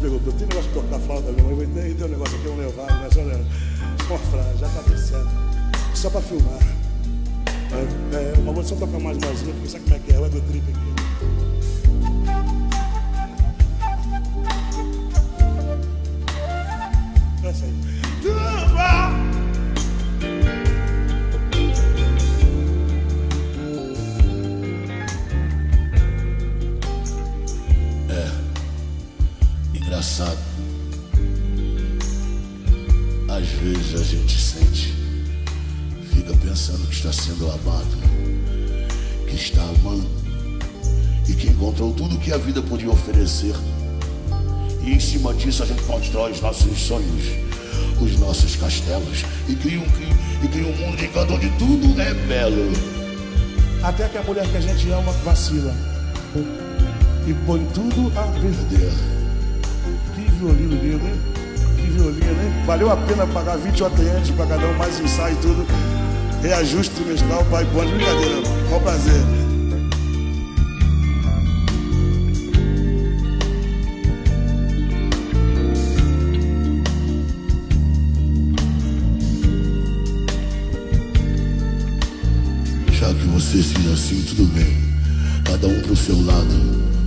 perguntou, tem negócio de tocar flauta mesmo? Eu falei, tem, tem um negócio aqui, um levado, mas olha, uma frase, já tá tudo certo. Só pra filmar. É, é, mas vou só tocar mais umazinha, porque sabe como é que é? O ego trip aqui. Essa aí. Às vezes a gente sente, fica pensando que está sendo amado, que está amando e que encontrou tudo que a vida podia oferecer. E em cima disso a gente constrói os nossos sonhos, os nossos castelos e cria um, e cria um mundo de encanto onde tudo é belo. Até que a mulher que a gente ama vacila e põe tudo a perder. Que violino lindo, hein? Valeu a pena pagar 20 atendentes para cada um, mais ensaio e tudo. Reajuste trimestral, pai, bom, brincadeira. Com prazer. Já que você diz assim, tudo bem. Cada um pro seu lado.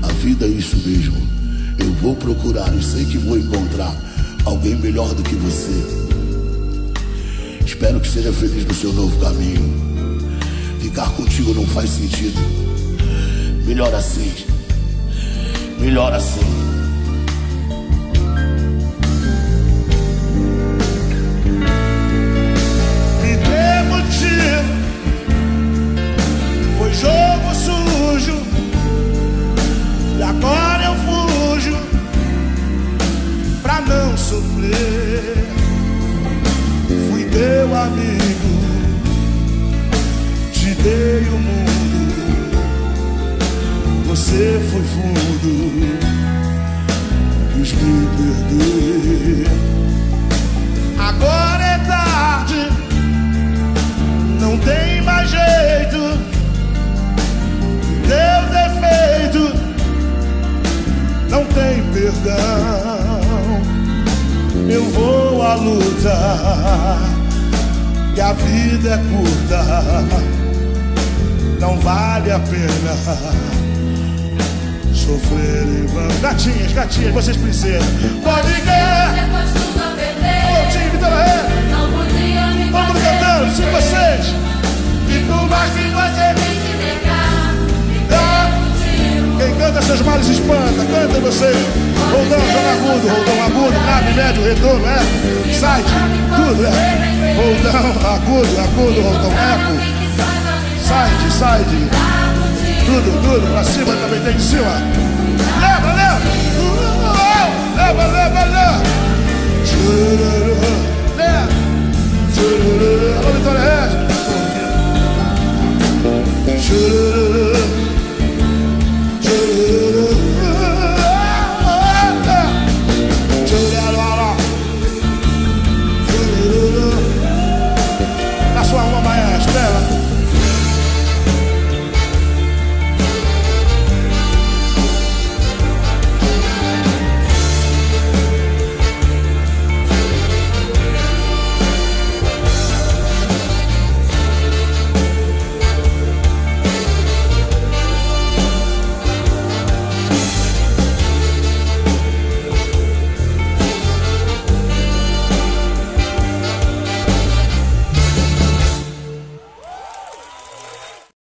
A vida é isso mesmo. Eu vou procurar e sei que vou encontrar alguém melhor do que você. Espero que seja feliz no seu novo caminho. Ficar contigo não faz sentido. Melhor assim. Melhor assim. Amigo. Te dei o mundo. Você foi fundo. Quis me perder. Agora é tarde, não tem mais jeito. Teu defeito não tem perdão. Eu vou à luta, que a vida é curta, não vale a pena. Sofrer em vão. Gatinhas, gatinhas, vocês princesas. Pode ganhar! Depois tudo a perder. Não podia me Vamos cantando, sim, viver. Você. Roldão, joga agudo, roldão agudo, grave, médio, retorno, eco, side, tudo é. Roldão, agudo, agudo, roldão, eco, side, side, tudo, tudo, pra cima também tem de cima.